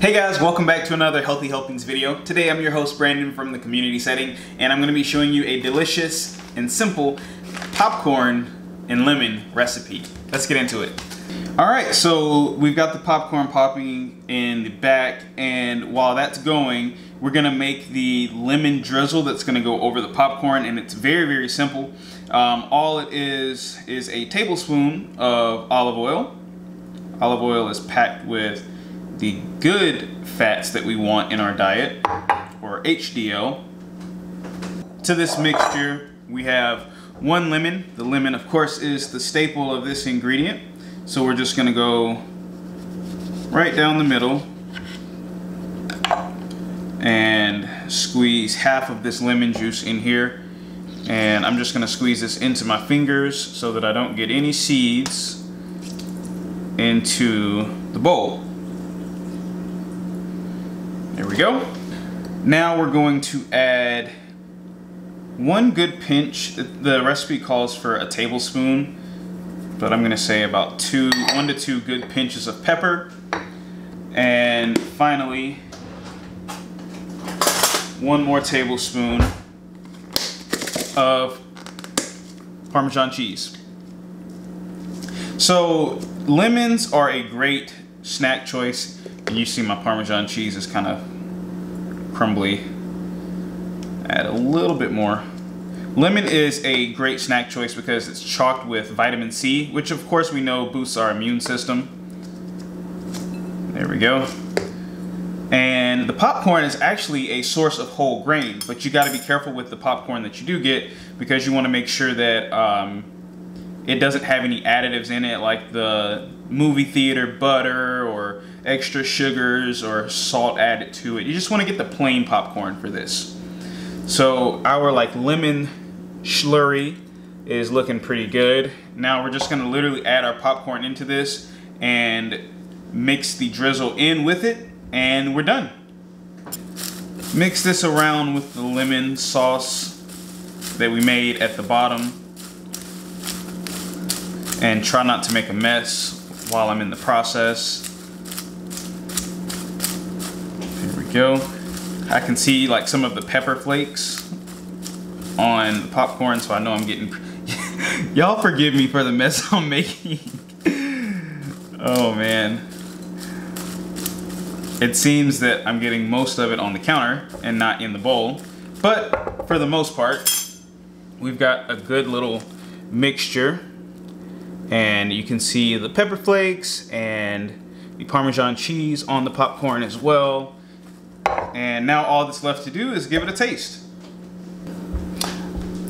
Hey guys, welcome back to another Healthy Helpings video. Today I'm your host Brandon from the community setting and I'm going to be showing you a delicious and simple popcorn and lemon recipe. Let's get into it. Alright, so we've got the popcorn popping in the back and while that's going, we're going to make the lemon drizzle that's going to go over the popcorn and it's very, very simple. Um, all it is is a tablespoon of olive oil. Olive oil is packed with the good fats that we want in our diet, or HDL. To this mixture, we have one lemon. The lemon, of course, is the staple of this ingredient. So we're just gonna go right down the middle and squeeze half of this lemon juice in here. And I'm just gonna squeeze this into my fingers so that I don't get any seeds into the bowl. There we go. Now we're going to add one good pinch. The recipe calls for a tablespoon, but I'm gonna say about two, one to two good pinches of pepper. And finally, one more tablespoon of Parmesan cheese. So lemons are a great snack choice. And you see my Parmesan cheese is kind of crumbly. Add a little bit more. Lemon is a great snack choice because it's chocked with vitamin C, which of course we know boosts our immune system. There we go. And the popcorn is actually a source of whole grain, but you gotta be careful with the popcorn that you do get because you wanna make sure that um, it doesn't have any additives in it like the movie theater butter or extra sugars or salt added to it. You just want to get the plain popcorn for this. So our like lemon slurry is looking pretty good. Now we're just going to literally add our popcorn into this and mix the drizzle in with it and we're done. Mix this around with the lemon sauce that we made at the bottom and try not to make a mess while I'm in the process. Here we go. I can see like some of the pepper flakes on the popcorn, so I know I'm getting... Y'all forgive me for the mess I'm making. oh man. It seems that I'm getting most of it on the counter and not in the bowl. But for the most part, we've got a good little mixture and you can see the pepper flakes and the Parmesan cheese on the popcorn as well. And now all that's left to do is give it a taste.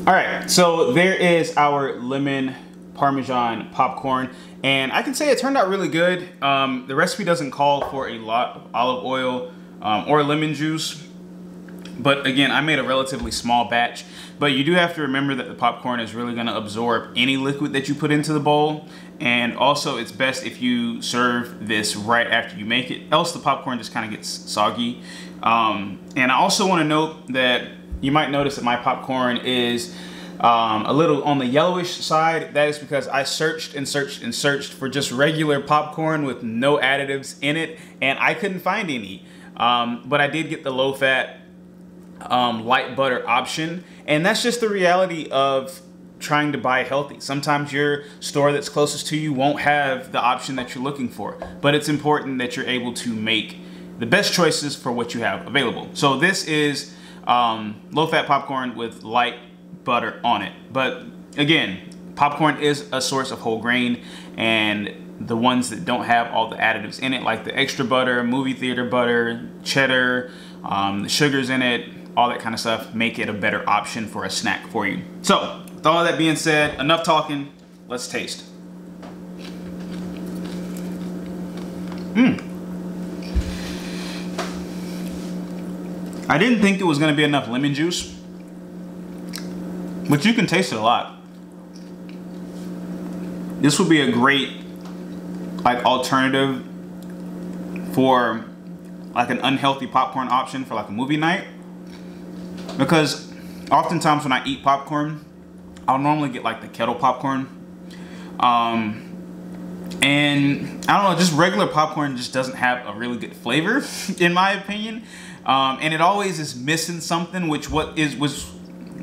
All right, so there is our lemon Parmesan popcorn. And I can say it turned out really good. Um, the recipe doesn't call for a lot of olive oil um, or lemon juice. But again, I made a relatively small batch. But you do have to remember that the popcorn is really gonna absorb any liquid that you put into the bowl. And also it's best if you serve this right after you make it, else the popcorn just kind of gets soggy. Um, and I also wanna note that you might notice that my popcorn is um, a little on the yellowish side. That is because I searched and searched and searched for just regular popcorn with no additives in it, and I couldn't find any. Um, but I did get the low fat um, light butter option. And that's just the reality of trying to buy healthy. Sometimes your store that's closest to you won't have the option that you're looking for, but it's important that you're able to make the best choices for what you have available. So this is um, low fat popcorn with light butter on it. But again, popcorn is a source of whole grain and the ones that don't have all the additives in it, like the extra butter, movie theater butter, cheddar, um, the sugars in it, all that kind of stuff, make it a better option for a snack for you. So, with all that being said, enough talking, let's taste. Mmm. I didn't think it was gonna be enough lemon juice, but you can taste it a lot. This would be a great like alternative for like an unhealthy popcorn option for like a movie night because oftentimes when I eat popcorn, I'll normally get like the kettle popcorn. Um, And I don't know, just regular popcorn just doesn't have a really good flavor, in my opinion. Um, and it always is missing something, which what is was,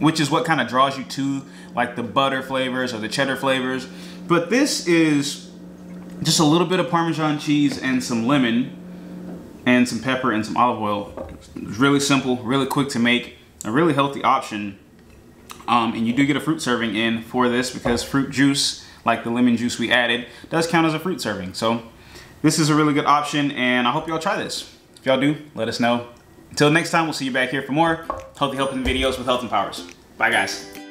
which is what kind of draws you to like the butter flavors or the cheddar flavors. But this is just a little bit of Parmesan cheese and some lemon and some pepper and some olive oil. It's really simple, really quick to make, a really healthy option. Um, and you do get a fruit serving in for this because fruit juice, like the lemon juice we added, does count as a fruit serving. So this is a really good option and I hope y'all try this. If y'all do, let us know. Until next time, we'll see you back here for more healthy helping videos with HealthMPowers. Bye guys.